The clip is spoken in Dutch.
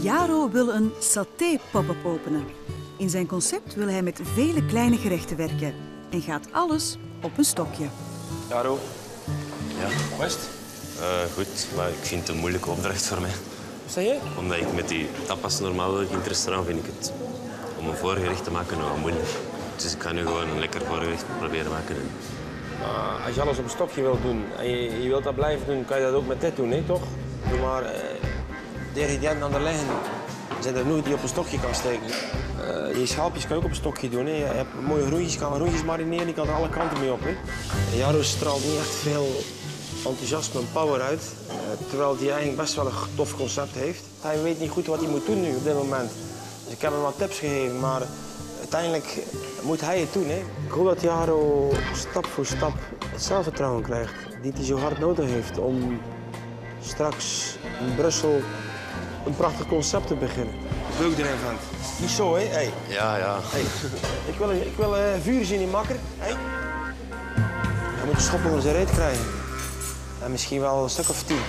Jaro wil een saté-pop-up openen. In zijn concept wil hij met vele kleine gerechten werken en gaat alles op een stokje. Jaro, Ja, het? eh, goed, maar ik vind het een moeilijke opdracht voor mij. Wat zeg je? Omdat ik met die tapas normaal werk in het restaurant, vind ik het om een voorgerecht te maken nogal moeilijk. Dus ik ga nu gewoon een lekker voorgerecht proberen maken. En Maar als je alles op een stokje wilt doen en je, je wilt dat blijven doen, kan je dat ook met dit doen, hè, toch? Doe maar eh, ingrediënten aan de liggen. Zijn er nooit die op een stokje kan steken. Eh, je schalpjes kan je ook op een stokje doen. Hè. Je hebt mooie groentjes, je kan groentjes marineren, je kan er alle kanten mee op. Hè. Jaro straalt niet echt veel enthousiasme en power uit. eh, terwijl hij eigenlijk best wel een tof concept heeft. Hij weet niet goed wat hij moet doen nu op dit moment. Dus ik heb hem wat tips gegeven, maar uiteindelijk moet hij het doen. Hè. Ik hoop dat Jaro stap voor stap het zelfvertrouwen krijgt die hij zo hard nodig heeft om straks in Brussel een prachtig concept te beginnen. Beuk erin, vent. Niet zo, hè? Hey. ja, ja. Hey. ik wil, ik wil eh, vuur zien in makker. Hey. Hij moet een schop onder zijn reet krijgen. En misschien wel een stuk of tien.